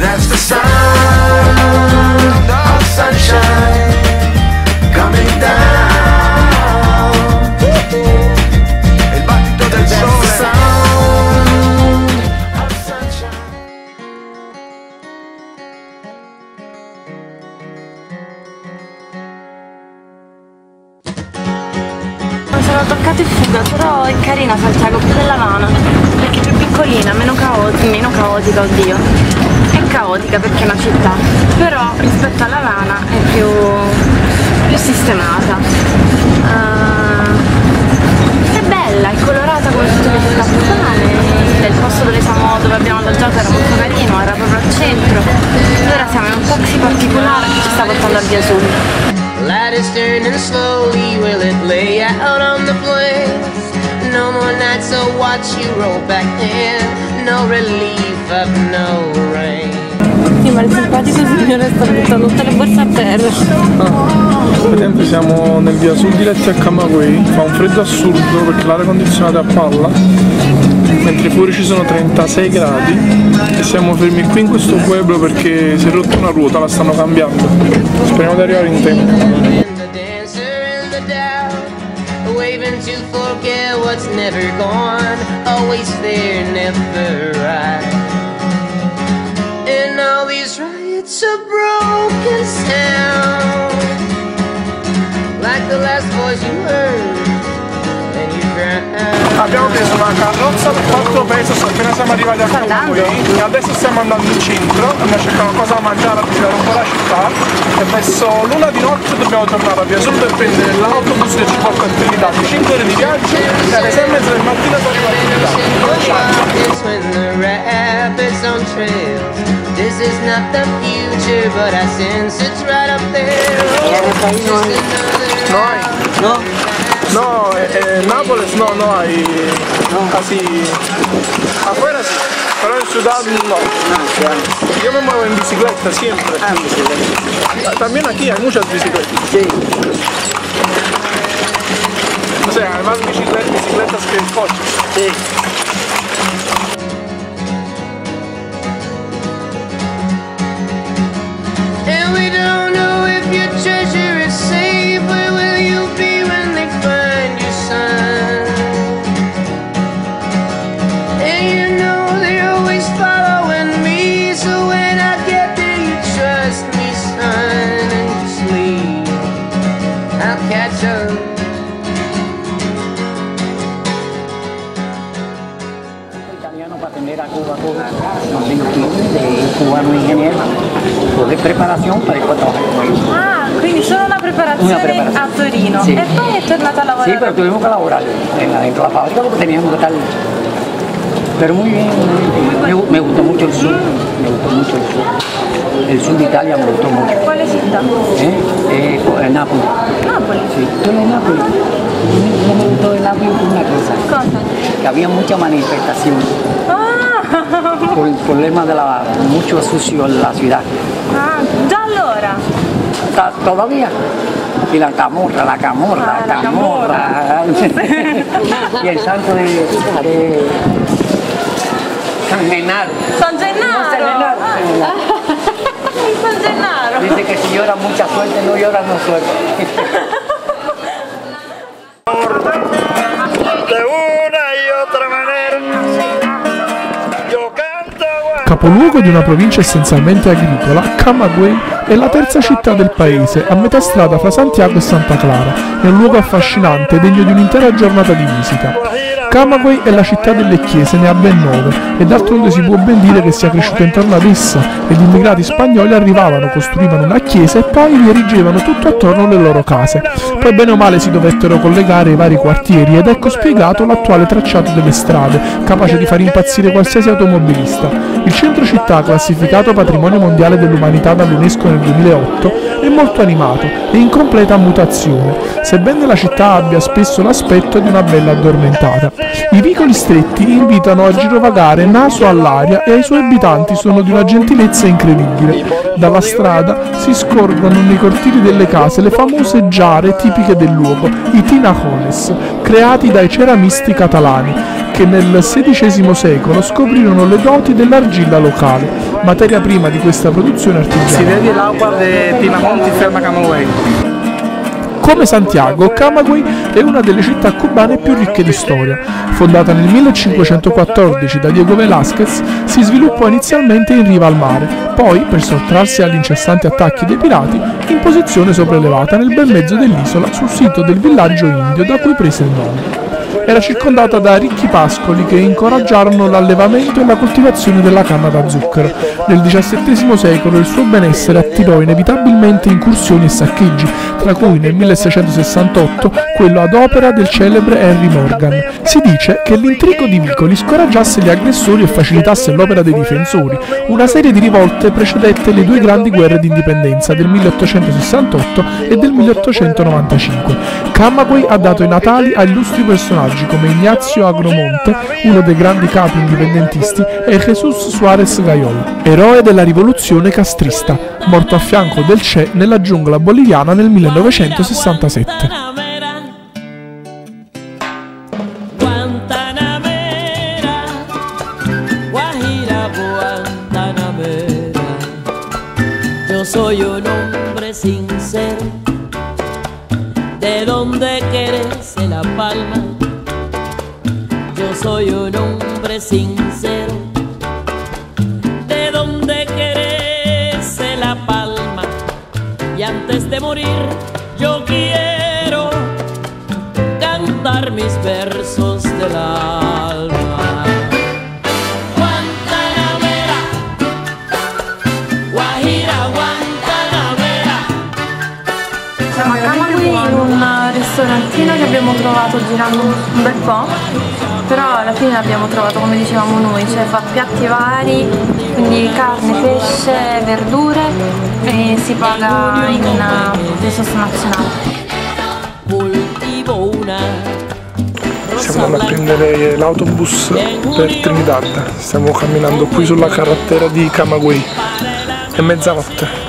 That's the sound of sunshine coming down. Il battito del sole. That's the sound of sunshine. Mi sono in fuga, però è carina Santiago più della Lana, perché è più piccolina, meno, cao- meno caotica, oddio. È caotica perché è una città, però rispetto alla Lana è più, più sistemata. Ah, è bella, è colorata come tutte le città africane, il posto dove, siamo, dove abbiamo alloggiato era molto carino, era proprio al centro. Ora siamo in un taxi particolare che ci sta portando al via Sul. No more nights, so watch you roll back in. No relief of no rain. Sì, ma il simpatico signore sta buttando tutte le borse a terra. Praticamente siamo nel via Sud diretti a Camagüey, fa un freddo assurdo perché l'aria condizionata è a palla, mentre fuori ci sono 36 gradi e siamo fermi qui in questo pueblo perché si è rotta una ruota, la stanno cambiando. Speriamo di arrivare in tempo. What's never gone, always there, never right. In all these riots of broken sound, like the last voice you heard, and. Abbiamo preso una carrozza per 4 pesos appena siamo arrivati a Camagüey e adesso stiamo andando in centro, andiamo a cercare qualcosa da mangiare, a visitare un po' la città e verso l'una di notte dobbiamo tornare a via Sud per prendere l'autobus che ci porta a Trinidad, 5 ore di viaggio e alle 6 e mezza del mattino per arrivare a Trinidad. It's when the rapids on trails. This is not the future, but I sense it's right up there. Just another No hay. No, No, eh, eh, Nápoles no, no hay casi afuera sí, pero en ciudad no. Yo me muevo en bicicleta siempre. ah, bicicleta. También aquí hay muchas bicicletas. Sí, O sea, hay más bicicletas, bicicletas que coches. sí. Atender a Cuba todo. Nos sentimos de cubano ingeniero. Es preparación para después trabajar con ellos. Ah, quindi solo una preparazione Una preparazione. a Torino Sì. e poi è tornata a Sí, lavorare. pero tuvimos que laborar en la, dentro de la fábrica porque teníamos que estar. Pero muy bien, muy bien. Me, me gustó mucho el sur, me gustó mucho el sur. El sur de Italia me gustó mucho. Quale città? ¿eh? Eh, eh, Nápoles. Napoli. Sí, yo en Nápoles. No me gustó de Nápoles por una cosa, Cosa? que había mucha manifestación Ah, por el problema de la mucho sucio en la ciudad. ah, già allora. Ta- Todavía. Y la camorra, la camorra, Ah, la camorra. y el santo de, de San Genaro. San Gennaro. San Gennaro. Ah, San Gennaro. Dice que si llora mucha suerte, no llora no suerte. De una y otra manera. Capoluogo di una provincia essenzialmente agricola, Camagüey è la terza città del paese, a metà strada fra Santiago e Santa Clara. È un luogo affascinante, degno di un'intera giornata di visita. Camagüey è la città delle chiese, ne ha ben nove, e d'altronde si può ben dire che sia cresciuta intorno ad essa, ed immigrati spagnoli arrivavano, costruivano una chiesa e poi vi erigevano tutto attorno alle loro case. Poi bene o male si dovettero collegare i vari quartieri ed ecco spiegato l'attuale tracciato delle strade, capace di far impazzire qualsiasi automobilista. Il centro città, classificato patrimonio mondiale dell'umanità dall'UNESCO nel 2008, è molto animato e in completa mutazione, sebbene la città abbia spesso l'aspetto di una bella addormentata. I vicoli stretti invitano a girovagare naso all'aria e ai suoi abitanti sono di una gentilezza incredibile. Dalla strada si scorgono nei cortili delle case le famose giare tipiche del luogo, i tinajones, creati dai ceramisti catalani, che nel XVI secolo scoprirono le doti dell'argilla locale, materia prima di questa produzione Si artigianale. vede l'acqua di Pinamonti ferma Camagüey. Come Santiago, Camagüey è una delle città cubane più ricche di storia. Fondata nel 1514 da Diego Velázquez, si sviluppò inizialmente in riva al mare, poi, per sottrarsi agli incessanti attacchi dei pirati, in posizione sopraelevata nel bel mezzo dell'isola sul sito del villaggio indio da cui prese il nome. Era circondata da ricchi pascoli che incoraggiarono l'allevamento e la coltivazione della canna da zucchero. Nel XVII secolo il suo benessere attirò inevitabilmente incursioni e saccheggi, tra cui nel 1668 quello ad opera del celebre Henry Morgan. Si dice che l'intrigo di Vicoli scoraggiasse gli aggressori e facilitasse l'opera dei difensori. Una serie di rivolte precedette le due grandi guerre d'indipendenza del 1868 e del 1895. Camagüey ha dato i natali a illustri personaggi come Ignazio Agromonte, uno dei grandi capi indipendentisti, e Jesus Suárez Gayol, eroe della rivoluzione castrista, morto a fianco del Che nella giungla boliviana nel 1967. Guantanamera, Guajira Guantanamera. Yo soy un hombre sincero, de donde crece la palma. Soy un hombre sincero, de donde crece la palma. Y antes de morir, yo quiero cantar mis versos del alma. Guantanamera, Guajira Guantanamera. Siamo Camagüey in un ristorantino che abbiamo trovato girando un bel po', però alla fine l'abbiamo trovato come dicevamo noi, cioè fa piatti vari, quindi carne, pesce, verdure e si paga in pesos nazionale. Stiamo andando a prendere l'autobus per Trinidad. Stiamo camminando qui sulla carretera di Camagüey. È mezzanotte.